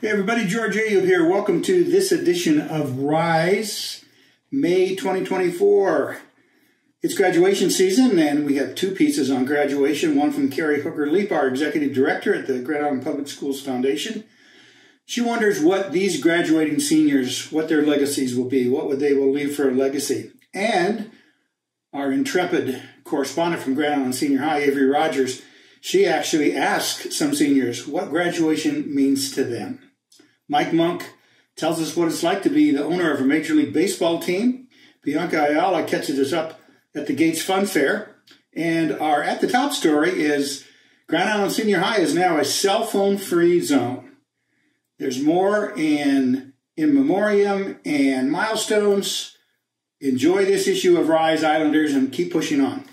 Hey everybody, George Ayub here. Welcome to this edition of Rise, May 2024. It's graduation season, and we have two pieces on graduation. One from Carrie Hooker Leap, our executive director at the Grand Island Public Schools Foundation. She wonders what these graduating seniors, what their legacies will be, what would they will leave for a legacy. And our intrepid correspondent from Grand Island Senior High, Avery Rogers, she actually asked some seniors what graduation means to them. Mike Monk tells us what it's like to be the owner of a Major League Baseball team. Bianca Ayala catches us up at the Gates Fun Fair. And our at the top story is Grand Island Senior High is now a cell phone free zone. There's more in in memoriam and milestones. Enjoy this issue of Rise Islanders and keep pushing on.